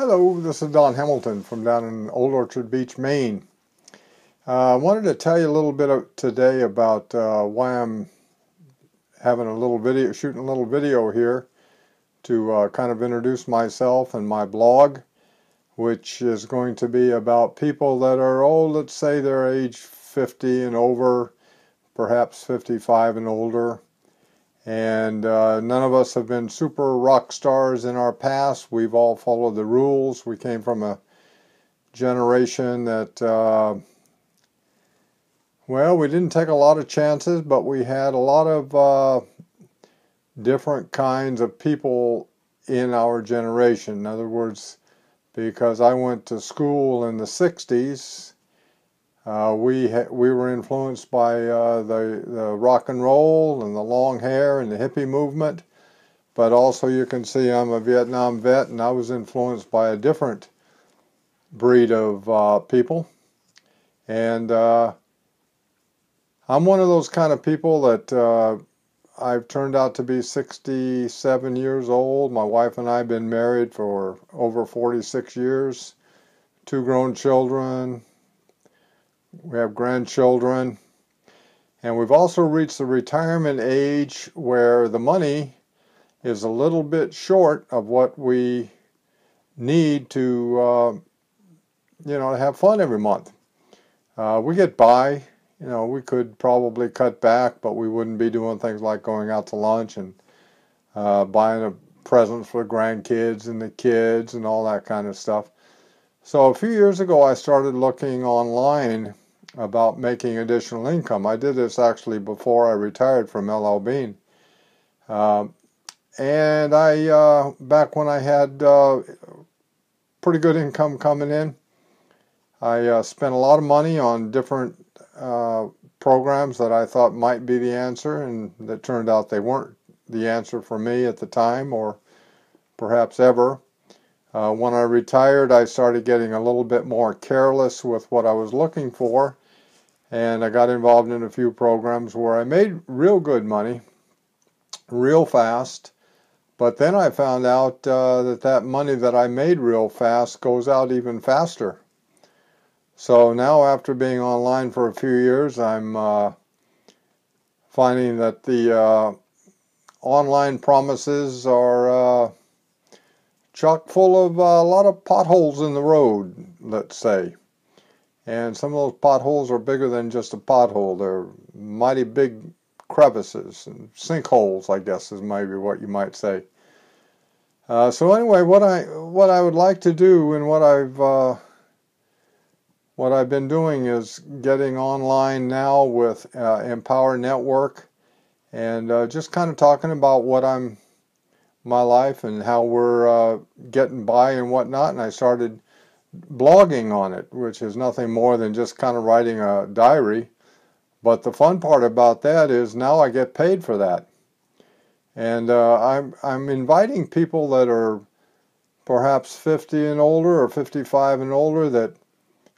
Hello, this is Don Hamilton from down in Old Orchard Beach, Maine. Uh, I wanted to tell you a little bit today about uh, why I'm having a little video, shooting a little video here to uh, kind of introduce myself and my blog, which is going to be about people that are, oh, let's say they're age 50 and over, perhaps 55 and older, and uh, none of us have been super rock stars in our past. We've all followed the rules. We came from a generation that, uh, well, we didn't take a lot of chances, but we had a lot of uh, different kinds of people in our generation. In other words, because I went to school in the 60s, uh, we we were influenced by uh, the the rock and roll and the long hair and the hippie movement, but also you can see I'm a Vietnam vet and I was influenced by a different breed of uh, people, and uh, I'm one of those kind of people that uh, I've turned out to be 67 years old. My wife and I have been married for over 46 years, two grown children we have grandchildren, and we've also reached the retirement age where the money is a little bit short of what we need to, uh, you know, have fun every month. Uh, we get by, you know, we could probably cut back, but we wouldn't be doing things like going out to lunch and uh, buying a presents for the grandkids and the kids and all that kind of stuff. So a few years ago, I started looking online about making additional income. I did this actually before I retired from LL Bean. Uh, and I, uh, back when I had uh, pretty good income coming in, I uh, spent a lot of money on different uh, programs that I thought might be the answer, and it turned out they weren't the answer for me at the time or perhaps ever. Uh, when I retired, I started getting a little bit more careless with what I was looking for, and I got involved in a few programs where I made real good money, real fast. But then I found out uh, that that money that I made real fast goes out even faster. So now, after being online for a few years, I'm uh, finding that the uh, online promises are uh, chock full of a lot of potholes in the road, let's say. And some of those potholes are bigger than just a pothole. They're mighty big crevices and sinkholes, I guess is maybe what you might say. Uh, so anyway, what I what I would like to do and what I've uh, what I've been doing is getting online now with uh, Empower Network and uh, just kind of talking about what I'm my life and how we're uh, getting by and whatnot. And I started blogging on it, which is nothing more than just kind of writing a diary. But the fun part about that is now I get paid for that. And uh, I'm, I'm inviting people that are perhaps 50 and older or 55 and older that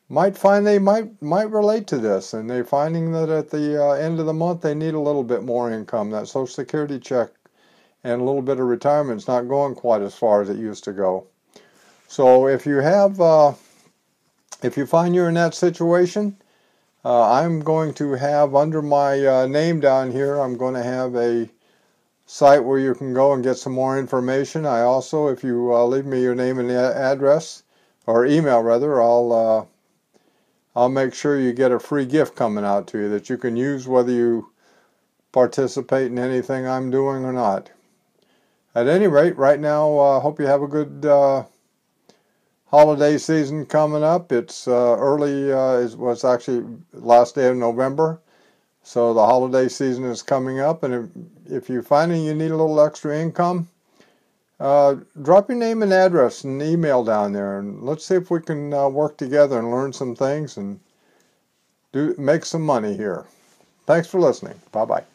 might find they might might relate to this and they're finding that at the uh, end of the month they need a little bit more income that social security check and a little bit of retirement is not going quite as far as it used to go. So if you have, uh, if you find you're in that situation, uh, I'm going to have under my uh, name down here, I'm going to have a site where you can go and get some more information. I also, if you uh, leave me your name and address, or email rather, I'll uh, I'll make sure you get a free gift coming out to you that you can use whether you participate in anything I'm doing or not. At any rate, right now, I uh, hope you have a good uh, holiday season coming up. It's uh, early, uh, it was actually last day of November. So the holiday season is coming up. And if, if you're finding you need a little extra income, uh, drop your name and address and email down there. And let's see if we can uh, work together and learn some things and do make some money here. Thanks for listening. Bye bye.